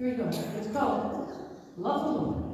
Here we go. It's called. Love the Lord.